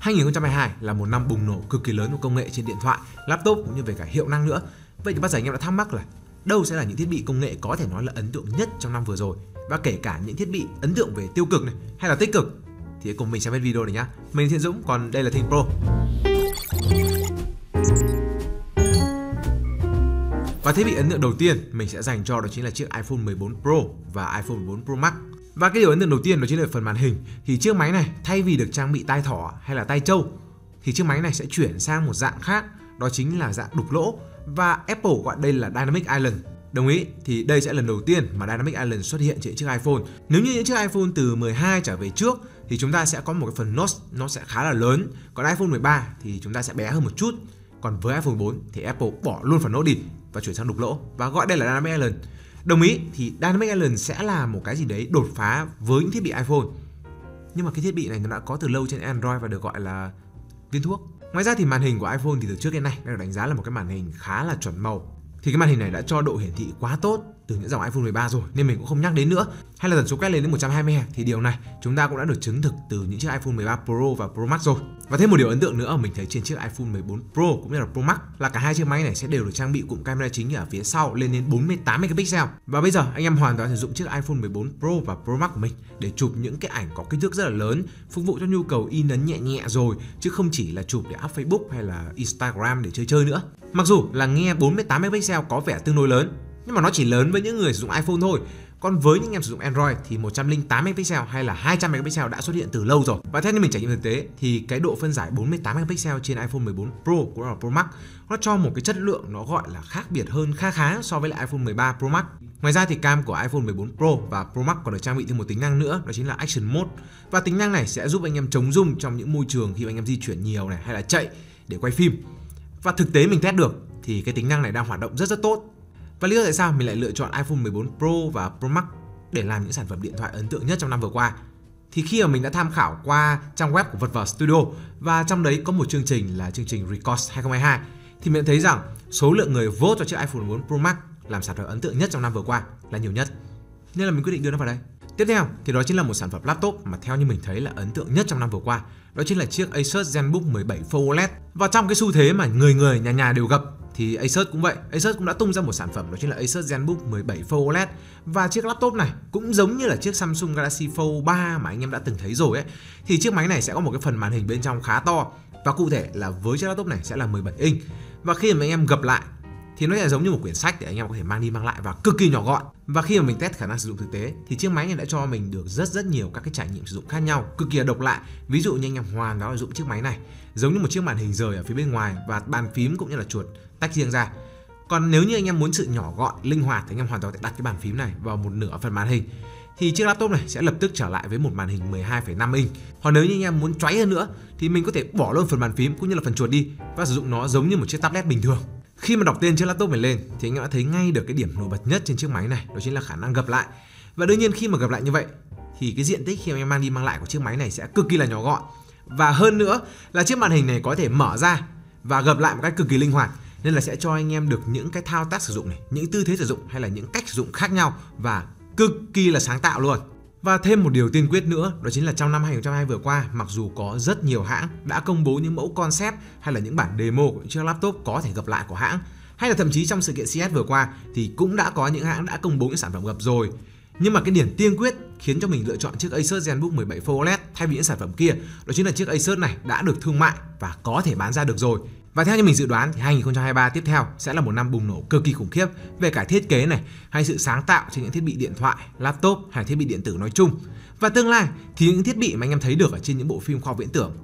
2022 là một năm bùng nổ cực kỳ lớn của công nghệ trên điện thoại, laptop cũng như về cả hiệu năng nữa. Vậy thì bao giờ anh em đã thắc mắc là đâu sẽ là những thiết bị công nghệ có thể nói là ấn tượng nhất trong năm vừa rồi và kể cả những thiết bị ấn tượng về tiêu cực này hay là tích cực thì hãy cùng mình xem hết video này nhá. Mình Thiên Dũng, còn đây là Thịnh Pro. Và thiết bị ấn tượng đầu tiên mình sẽ dành cho đó chính là chiếc iPhone 14 Pro và iPhone 14 Pro Max. Và cái điều ấn tượng đầu tiên đó chính là phần màn hình. Thì chiếc máy này thay vì được trang bị tai thỏ hay là tai trâu thì chiếc máy này sẽ chuyển sang một dạng khác, đó chính là dạng đục lỗ và Apple gọi đây là Dynamic Island. Đồng ý, thì đây sẽ lần đầu tiên mà Dynamic Island xuất hiện trên chiếc iPhone. Nếu như những chiếc iPhone từ 12 trở về trước thì chúng ta sẽ có một cái phần notch nó sẽ khá là lớn, còn iPhone 13 thì chúng ta sẽ bé hơn một chút. Còn với iPhone 4 thì Apple bỏ luôn phần notch đi và chuyển sang đục lỗ và gọi đây là Dynamic Island. Đồng ý, thì Dynamic Island sẽ là một cái gì đấy đột phá với những thiết bị iPhone. Nhưng mà cái thiết bị này nó đã có từ lâu trên Android và được gọi là viên thuốc. Ngoài ra thì màn hình của iPhone thì từ trước đến nay đã được đánh giá là một cái màn hình khá là chuẩn màu. Thì cái màn hình này đã cho độ hiển thị quá tốt từ những dòng iPhone 13 rồi nên mình cũng không nhắc đến nữa. Hay là tần số quét lên đến 120 Hz thì điều này chúng ta cũng đã được chứng thực từ những chiếc iPhone 13 Pro và Pro Max rồi. Và thêm một điều ấn tượng nữa mình thấy trên chiếc iPhone 14 Pro cũng như là Pro Max là cả hai chiếc máy này sẽ đều được trang bị cụm camera chính ở phía sau lên đến 48 megapixel. Và bây giờ anh em hoàn toàn sử dụng chiếc iPhone 14 Pro và Pro Max của mình để chụp những cái ảnh có kích thước rất là lớn, phục vụ cho nhu cầu in ấn nhẹ nhẹ rồi chứ không chỉ là chụp để up Facebook hay là Instagram để chơi chơi nữa. Mặc dù là nghe 48 megapixel có vẻ tương đối lớn nhưng mà nó chỉ lớn với những người sử dụng iPhone thôi còn với những em sử dụng Android thì 108 megapixel hay là 200 megapixel đã xuất hiện từ lâu rồi. Và theo như mình trải nghiệm thực tế thì cái độ phân giải 48 megapixel trên iPhone 14 Pro cũng là Pro Max nó cho một cái chất lượng nó gọi là khác biệt hơn khá khá so với lại iPhone 13 Pro Max. Ngoài ra thì cam của iPhone 14 Pro và Pro Max còn được trang bị thêm một tính năng nữa, đó chính là Action Mode. Và tính năng này sẽ giúp anh em chống rung trong những môi trường khi anh em di chuyển nhiều này hay là chạy để quay phim. Và thực tế mình test được thì cái tính năng này đang hoạt động rất rất tốt và lý do tại sao mình lại lựa chọn iPhone 14 Pro và Pro Max để làm những sản phẩm điện thoại ấn tượng nhất trong năm vừa qua? Thì khi mà mình đã tham khảo qua trang web của Vật Vờ Studio và trong đấy có một chương trình là chương trình Recost 2022 thì mình thấy rằng số lượng người vote cho chiếc iPhone 14 Pro Max làm sản phẩm ấn tượng nhất trong năm vừa qua là nhiều nhất. Nên là mình quyết định đưa nó vào đây. Tiếp theo, thì đó chính là một sản phẩm laptop mà theo như mình thấy là ấn tượng nhất trong năm vừa qua. Đó chính là chiếc Asus ZenBook 17 Full OLED. Và trong cái xu thế mà người người nhà nhà đều gặp thì Asus cũng vậy, Asus cũng đã tung ra một sản phẩm đó chính là Asus ZenBook 17 Fold OLED và chiếc laptop này cũng giống như là chiếc Samsung Galaxy Fold 3 mà anh em đã từng thấy rồi ấy. Thì chiếc máy này sẽ có một cái phần màn hình bên trong khá to. Và cụ thể là với chiếc laptop này sẽ là 17 inch. Và khi mà anh em gập lại thì nó sẽ giống như một quyển sách để anh em có thể mang đi mang lại và cực kỳ nhỏ gọn và khi mà mình test khả năng sử dụng thực tế thì chiếc máy này đã cho mình được rất rất nhiều các cái trải nghiệm sử dụng khác nhau cực kỳ là độc lạ ví dụ như anh em hoàn đó sử dụng chiếc máy này giống như một chiếc màn hình rời ở phía bên ngoài và bàn phím cũng như là chuột tách riêng ra còn nếu như anh em muốn sự nhỏ gọn linh hoạt thì anh em hoàn toàn có thể đặt cái bàn phím này vào một nửa phần màn hình thì chiếc laptop này sẽ lập tức trở lại với một màn hình 12,5 inch. Hoặc nếu như anh em muốn choáy hơn nữa thì mình có thể bỏ luôn phần bàn phím cũng như là phần chuột đi và sử dụng nó giống như một chiếc tablet bình thường. Khi mà đọc tên chiếc laptop này lên thì anh em đã thấy ngay được cái điểm nổi bật nhất trên chiếc máy này, đó chính là khả năng gập lại. Và đương nhiên khi mà gập lại như vậy thì cái diện tích khi mà em mang đi mang lại của chiếc máy này sẽ cực kỳ là nhỏ gọn. Và hơn nữa là chiếc màn hình này có thể mở ra và gập lại một cách cực kỳ linh hoạt nên là sẽ cho anh em được những cái thao tác sử dụng này, những tư thế sử dụng hay là những cách sử dụng khác nhau và cực kỳ là sáng tạo luôn. Và thêm một điều tiên quyết nữa, đó chính là trong năm 2022 vừa qua, mặc dù có rất nhiều hãng đã công bố những mẫu concept hay là những bản demo của những chiếc laptop có thể gặp lại của hãng, hay là thậm chí trong sự kiện CES vừa qua thì cũng đã có những hãng đã công bố những sản phẩm gặp rồi. Nhưng mà cái điểm tiên quyết khiến cho mình lựa chọn chiếc Acer ZenBook 17 Full OLED thay vì những sản phẩm kia, đó chính là chiếc Acer này đã được thương mại và có thể bán ra được rồi. Và theo như mình dự đoán thì 2023 tiếp theo sẽ là một năm bùng nổ cực kỳ khủng khiếp về cả thiết kế này hay sự sáng tạo trên những thiết bị điện thoại, laptop hay thiết bị điện tử nói chung. Và tương lai thì những thiết bị mà anh em thấy được ở trên những bộ phim khoa học viễn tưởng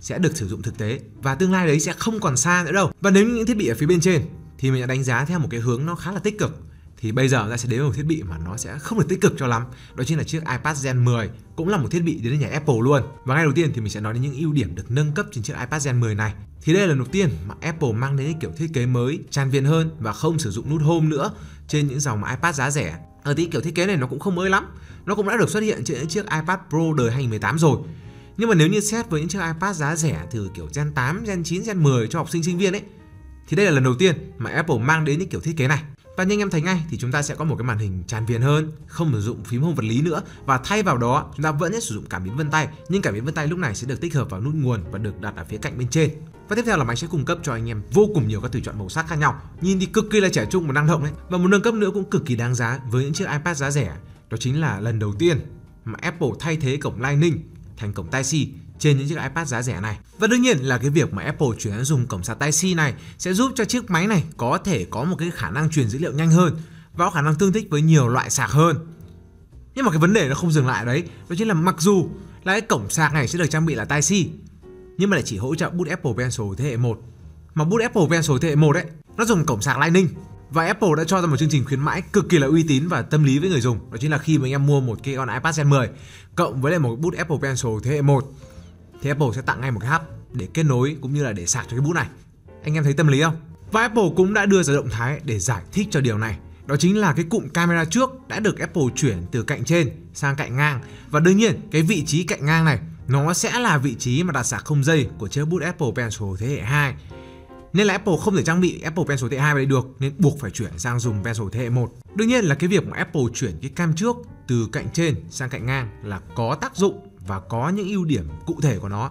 sẽ được sử dụng thực tế và tương lai đấy sẽ không còn xa nữa đâu. Và nếu những thiết bị ở phía bên trên thì mình đã đánh giá theo một cái hướng nó khá là tích cực thì bây giờ ta sẽ đến một thiết bị mà nó sẽ không được tích cực cho lắm. Đó chính là chiếc iPad Gen 10 cũng là một thiết bị đến nhà Apple luôn. Và ngay đầu tiên thì mình sẽ nói đến những ưu điểm được nâng cấp trên chiếc iPad Gen 10 này. Thì đây là lần đầu tiên mà Apple mang đến kiểu thiết kế mới tràn viên hơn và không sử dụng nút home nữa trên những dòng iPad giá rẻ. Ở tí kiểu thiết kế này nó cũng không mới lắm. Nó cũng đã được xuất hiện trên những chiếc iPad Pro đời 2018 rồi. Nhưng mà nếu như xét với những chiếc iPad giá rẻ từ kiểu Gen 8, Gen 9, Gen 10 cho học sinh sinh viên ấy thì đây là lần đầu tiên mà Apple mang đến những kiểu thiết kế này. Và như anh em thấy ngay thì chúng ta sẽ có một cái màn hình tràn viền hơn, không sử dụng phím home vật lý nữa. Và thay vào đó chúng ta vẫn sẽ sử dụng cảm biến vân tay, nhưng cảm biến vân tay lúc này sẽ được tích hợp vào nút nguồn và được đặt ở phía cạnh bên trên. Và tiếp theo là máy sẽ cung cấp cho anh em vô cùng nhiều các tùy chọn màu sắc khác nhau, nhìn thì cực kỳ là trẻ trung và năng động đấy. Và một nâng cấp nữa cũng cực kỳ đáng giá với những chiếc iPad giá rẻ, đó chính là lần đầu tiên mà Apple thay thế cổng Lightning thành cổng Type-C trên những chiếc iPad giá rẻ này. Và đương nhiên là cái việc mà Apple chuyển sang dùng cổng sạc Type-C này sẽ giúp cho chiếc máy này có thể có một cái khả năng truyền dữ liệu nhanh hơn và có khả năng tương thích với nhiều loại sạc hơn. Nhưng mà cái vấn đề nó không dừng lại đấy, đó chính là mặc dù là cái cổng sạc này sẽ được trang bị là Type-C nhưng mà lại chỉ hỗ trợ bút Apple Pencil thế hệ 1. Mà bút Apple Pencil thế hệ 1 đấy, nó dùng cổng sạc Lightning và Apple đã cho ra một chương trình khuyến mãi cực kỳ là uy tín và tâm lý với người dùng Đó chính là khi mà anh em mua một cái con iPad Gen 10 Cộng với lại một bút Apple Pencil thế hệ 1 thì Apple sẽ tặng ngay một cái hub để kết nối cũng như là để sạc cho cái bút này Anh em thấy tâm lý không? Và Apple cũng đã đưa ra động thái để giải thích cho điều này đó chính là cái cụm camera trước đã được Apple chuyển từ cạnh trên sang cạnh ngang và đương nhiên, cái vị trí cạnh ngang này, nó sẽ là vị trí mà đặt sạc không dây của chiếc bút Apple Pencil thế hệ 2 nên là Apple không thể trang bị Apple Pencil thế hệ 2 vào đây được, nên buộc phải chuyển sang dùng Pencil thế hệ 1. Đương nhiên là cái việc mà Apple chuyển cái cam trước từ cạnh trên sang cạnh ngang là có tác dụng và có những ưu điểm cụ thể của nó.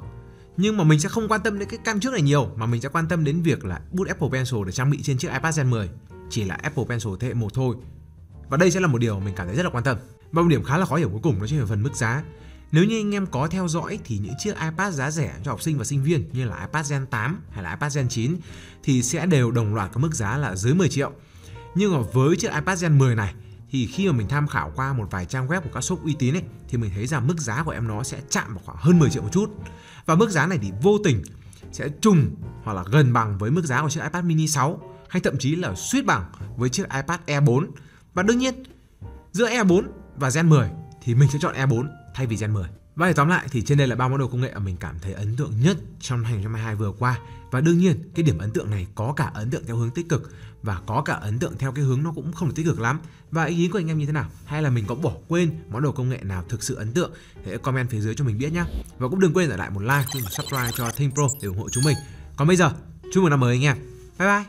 Nhưng mà mình sẽ không quan tâm đến cái cam trước này nhiều, mà mình sẽ quan tâm đến việc là bút Apple Pencil được trang bị trên chiếc iPad Gen 10 chỉ là Apple Pencil thế hệ 1 thôi. Và đây sẽ là một điều mình cảm thấy rất là quan tâm. Và một điểm khá là khó hiểu cuối cùng đó chính là phần mức giá. Nếu như anh em có theo dõi thì những chiếc iPad giá rẻ cho học sinh và sinh viên như là iPad Gen 8 hay là iPad Gen 9 thì sẽ đều đồng loạt có mức giá là dưới 10 triệu. Nhưng mà với chiếc iPad Gen 10 này thì khi mà mình tham khảo qua một vài trang web của các shop uy tín ấy, thì mình thấy rằng mức giá của em nó sẽ chạm vào khoảng hơn 10 triệu một chút. Và mức giá này thì vô tình sẽ trùng hoặc là gần bằng với mức giá của chiếc iPad mini 6 hay thậm chí là suýt bằng với chiếc iPad e Air 4. Và đương nhiên, giữa e Air 4 và Gen 10 thì mình sẽ chọn e Air 4 thay vì Gen 10. Vâng, và để tóm lại thì trên đây là ba món đồ công nghệ mà mình cảm thấy ấn tượng nhất trong 2022 vừa qua. Và đương nhiên cái điểm ấn tượng này có cả ấn tượng theo hướng tích cực và có cả ấn tượng theo cái hướng nó cũng không được tích cực lắm. Và ý kiến của anh em như thế nào? Hay là mình có bỏ quên món đồ công nghệ nào thực sự ấn tượng? Hãy comment phía dưới cho mình biết nhé. Và cũng đừng quên để lại một like cũng subscribe cho Think Pro để ủng hộ chúng mình. Còn bây giờ, chúc mừng năm mới anh em. Bye bye.